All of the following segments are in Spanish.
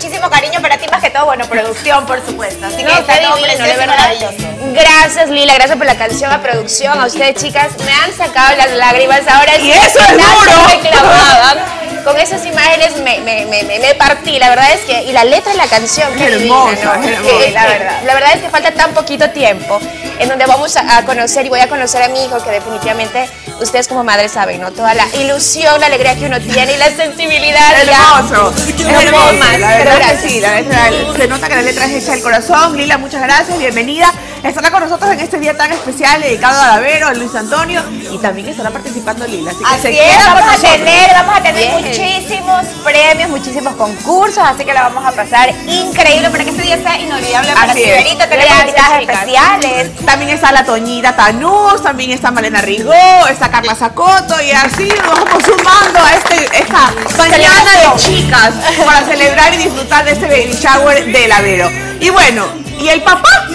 muchísimo cariño para ti, más que todo, bueno, producción, por supuesto. Así que No, está qué todo divino, precioso maravilloso. Gracias Lila, gracias por la canción, a producción, a ustedes chicas, me han sacado las lágrimas ahora. Y eso es duro. Me, me, me, partí, la verdad es que, y la letra de la canción, qué Hermosa, divina, ¿no? hermosa. Que, la verdad. La verdad es que falta tan poquito tiempo en donde vamos a, a conocer y voy a conocer a mi hijo que definitivamente ustedes como madres saben, ¿no? Toda la ilusión, la alegría que uno tiene y la sensibilidad. Hermoso, es hermoso, más, la pero verdad que gracias. sí, la letra, se nota que la letra es hecha del corazón. Lila, muchas gracias, bienvenida. Estará con nosotros en este día tan especial dedicado a Lavero, a Luis Antonio y también estará participando Lila. Así que Así se es, queda con vamos a tener, vamos a tener Bien. muchísimos premios, muchísimos concursos, así que la vamos a pasar increíble para que este día sea inolvidable para. Siberito. Tenemos invitadas especiales. También está la Toñita Tanús, también está Malena Rigó, está Carla Zacoto y así nos vamos sumando a este, esta mañana de chicas para celebrar y disfrutar de este baby shower de Lavero. Y bueno, ¿y el papá?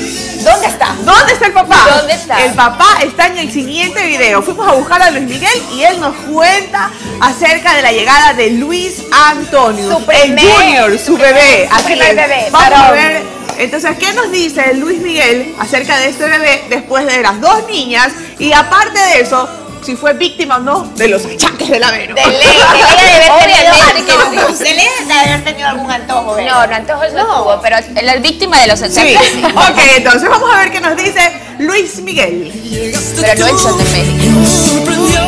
¿Dónde está? ¿Dónde está el papá? ¿Dónde está? El papá está en el siguiente video. Fuimos a buscar a Luis Miguel y él nos cuenta acerca de la llegada de Luis Antonio, Su primer- el Junior, su bebé. su Así primer bebé, Vamos a ver. Entonces, ¿qué nos dice Luis Miguel acerca de este bebé después de las dos niñas? Y aparte de eso, si fue víctima o no de los achaques del Avero. De ley, de ley de haber tenido. De ley de haber tenido algún antojo. No, no, antojos no, tuvo, pero la víctima de los Sí, ataques sí. ok, entonces vamos a ver qué nos dice Luis Miguel. Pero no en Sol de México. sorprendió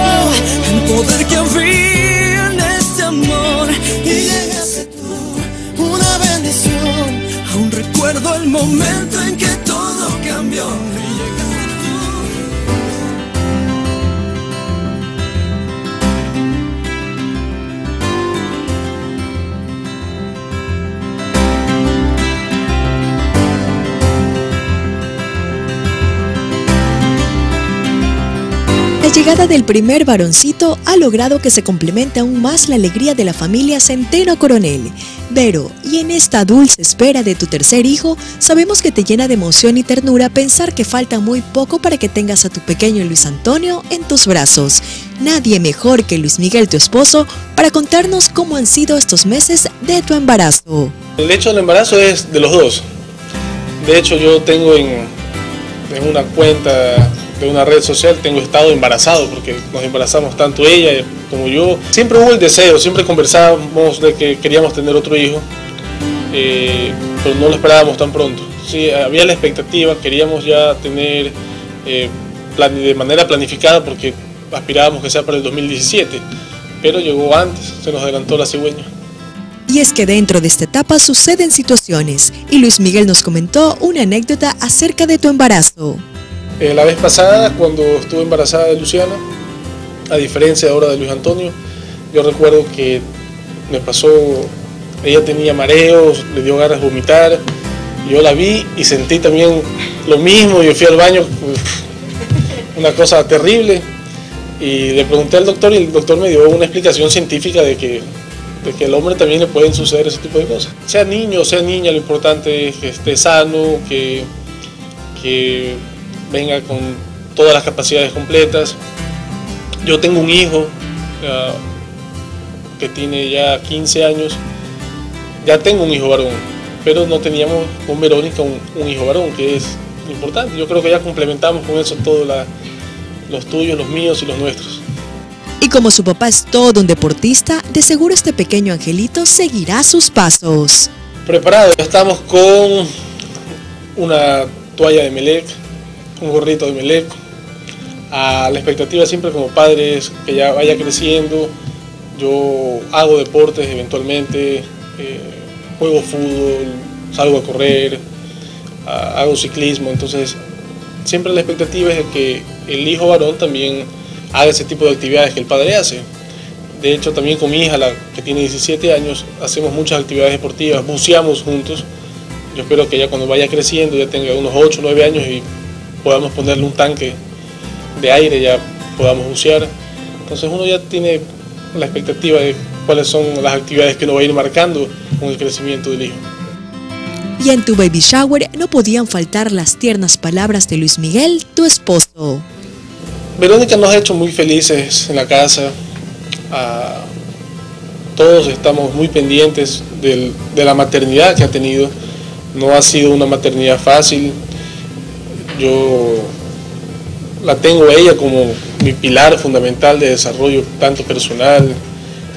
el poder que había en este amor y llegaste tú, una bendición. Aún recuerdo el momento en que todo cambió. Llegada del primer varoncito ha logrado que se complemente aún más la alegría de la familia Centeno Coronel. Vero, y en esta dulce espera de tu tercer hijo, sabemos que te llena de emoción y ternura pensar que falta muy poco para que tengas a tu pequeño Luis Antonio en tus brazos. Nadie mejor que Luis Miguel, tu esposo, para contarnos cómo han sido estos meses de tu embarazo. El hecho del embarazo es de los dos. De hecho, yo tengo en, en una cuenta de una red social, tengo estado embarazado porque nos embarazamos tanto ella como yo. Siempre hubo el deseo, siempre conversábamos de que queríamos tener otro hijo, eh, pero no lo esperábamos tan pronto. Sí, había la expectativa, queríamos ya tener eh, de manera planificada porque aspirábamos que sea para el 2017, pero llegó antes, se nos adelantó la cigüeña. Y es que dentro de esta etapa suceden situaciones, y Luis Miguel nos comentó una anécdota acerca de tu embarazo. Eh, la vez pasada, cuando estuve embarazada de Luciana, a diferencia ahora de Luis Antonio, yo recuerdo que me pasó, ella tenía mareos, le dio ganas de vomitar, yo la vi y sentí también lo mismo, yo fui al baño, una cosa terrible, y le pregunté al doctor y el doctor me dio una explicación científica de que, de que al hombre también le pueden suceder ese tipo de cosas. Sea niño o sea niña, lo importante es que esté sano, que, que venga con todas las capacidades completas. Yo tengo un hijo que tiene ya 15 años, ya tengo un hijo varón, pero no teníamos con Verónica un, un hijo varón, que es importante. Yo creo que ya complementamos con eso todos los tuyos, los míos y los nuestros. Y como su papá es todo un deportista, de seguro este pequeño angelito seguirá sus pasos. Preparado, ya estamos con una toalla de Melec, un gorrito de Melec. A la expectativa siempre como padre es que ya vaya creciendo. Yo hago deportes eventualmente, eh, juego fútbol, salgo a correr, a- hago ciclismo, entonces siempre la expectativa es de que el hijo varón también haga ese tipo de actividades que el padre hace. De hecho, también con mi hija, la que tiene 17 años, hacemos muchas actividades deportivas, buceamos juntos. Yo espero que ella cuando vaya creciendo ya tenga unos 8 o 9 años y podamos ponerle un tanque de aire, ya podamos bucear. Entonces uno ya tiene la expectativa de cuáles son las actividades que uno va a ir marcando con el crecimiento del hijo. Y en tu baby shower no podían faltar las tiernas palabras de Luis Miguel, tu esposo. Verónica nos ha hecho muy felices en la casa. Ah, todos estamos muy pendientes del- de la maternidad que ha tenido. No ha sido una maternidad fácil. Yo la tengo a ella como mi pilar fundamental de desarrollo tanto personal.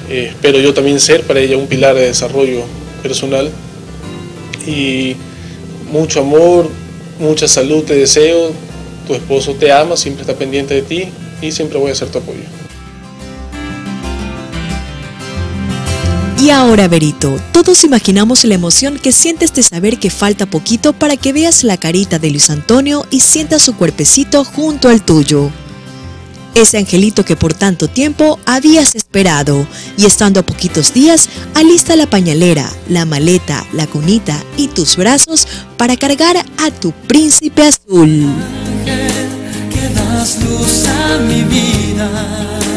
Eh, espero yo también ser para ella un pilar de desarrollo personal. Y mucho amor, mucha salud te deseo. Tu esposo te ama, siempre está pendiente de ti y siempre voy a ser tu apoyo. Y ahora, Berito, todos imaginamos la emoción que sientes de saber que falta poquito para que veas la carita de Luis Antonio y sientas su cuerpecito junto al tuyo. Ese angelito que por tanto tiempo habías esperado y estando a poquitos días, alista la pañalera, la maleta, la cunita y tus brazos para cargar a tu príncipe azul. que das luz a mi vida.